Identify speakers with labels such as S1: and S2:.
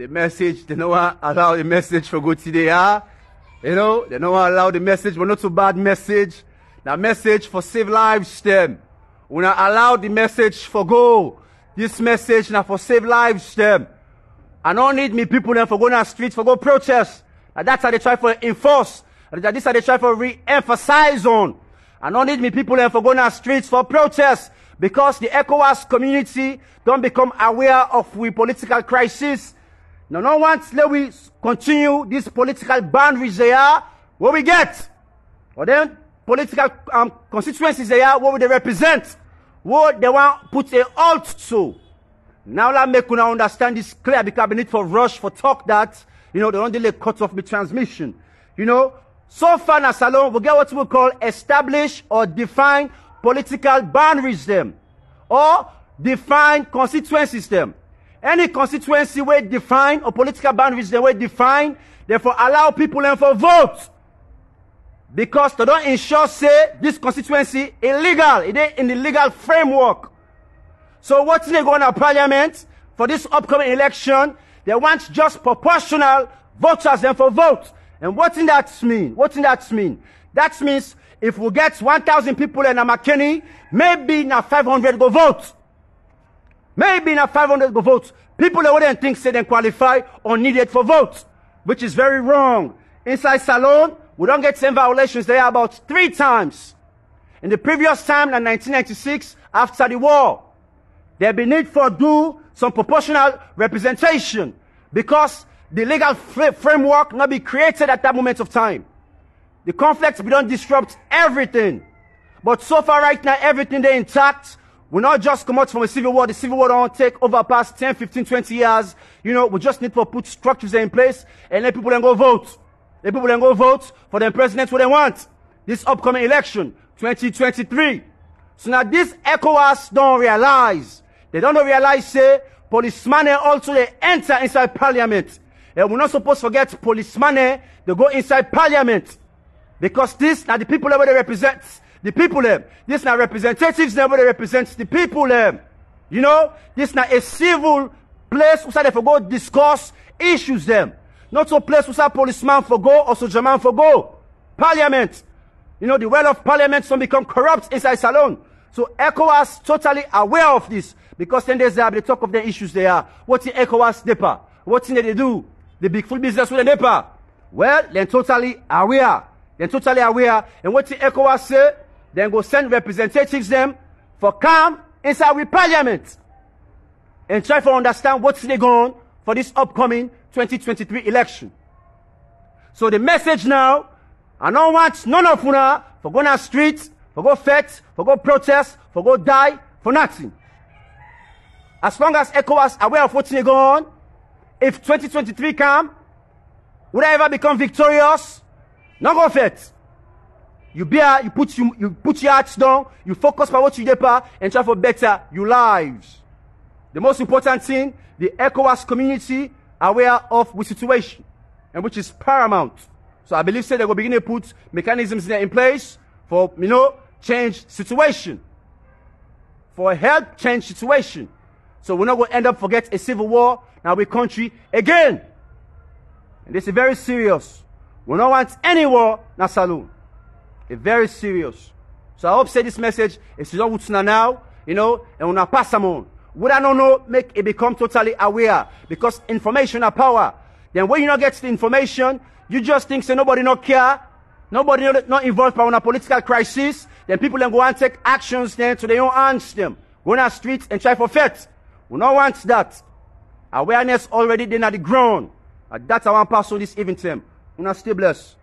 S1: the message, they don't want allow the message for go to the air. You know, they don't allow the message, but not too bad message. Now message for save lives them. We not allow the message for go. This message now for save lives them. I don't need me people then for go on the street for go protest. And that's how they try for enforce. And this how they try for re-emphasize on. I don't need me people then for go on the streets for protest. Because the ECOWAS community don't become aware of we political crisis. No, no once let we continue this political boundaries there, what we get. Or then political um, constituencies there, what would they represent? What they want put a halt to. Now let me una understand this clear because we need for rush for talk that, you know, they don't delay cut off the transmission. You know, so far in Salone, we get what we call establish or define political boundaries them or define constituencies them. Any constituency where defined or political boundaries they will defined, therefore allow people and for vote. Because they don't ensure say this constituency illegal. It is in the legal framework. So what's they going to parliament for this upcoming election? They want just proportional voters and for vote. And what in that mean? What in that mean? That means if we get 1,000 people in a McKinney, maybe now 500 go vote. Maybe now 500 go vote. People that wouldn't think say they qualify or needed for votes, which is very wrong. Inside Salone, we don't get same violations there about three times. In the previous time, in 1996, after the war, there be need for do some proportional representation because the legal framework not be created at that moment of time. The conflicts we don't disrupt everything. But so far right now, everything they intact. We not just come out from a civil war. The civil war don't take over past 10, 15, 20 years. You know, we just need to put structures in place and let people then go vote. Let people then go vote for the president what they want. This upcoming election, 2023. So now this ECOWAS don't realize. They don't realize, say, policemen also they enter inside parliament. And we're not supposed to forget policemen, they go inside parliament. Because this now the people that they represent the people them. This now representatives eh, them, that they represent the people them. You know, this now a civil place where they for go discuss issues them. Not so place where policeman for go or soldier for go. Parliament. You know, the well of parliament some become corrupt inside Salone. So ECOWAS totally aware of this because then there's uh, the talk of the issues they are. What's the ECOWAS NEPA? What thing they do? The big full business with the NEPA. Well, they're totally aware. They're totally aware. And what the ECOWAS say, then go send representatives them for come inside with parliament and try to understand what's they going for this upcoming 2023 election. So the message now, I don't want none of una for go on the streets, for go fight, for go protest, for go die, for nothing. As long as ECOWAS aware of what's going on, if 2023 come, would I ever become victorious? Not go fit. You bear, you put you, you put your hearts down, you focus on what you do and try for better your lives. The most important thing, the ECOWAS community aware of the situation, and which is paramount. So I believe say they will begin to put mechanisms there in place for you know change situation, for help change situation. So we're not going to end up forget a civil war now we country again. And this is very serious. We don't want any war na Salone. Very serious. So I hope say this message is not what's now, you know, and we pass them on. Would I not know make it become totally aware because information are power. Then when you not get the information, you just think say nobody not care, nobody not, involved in a political crisis. Then people then go and take actions then to their own hands them. Go on the streets and try for faith. We don't want that. Awareness already then at the ground. And that's our pass on this evening time. Una stay blessed.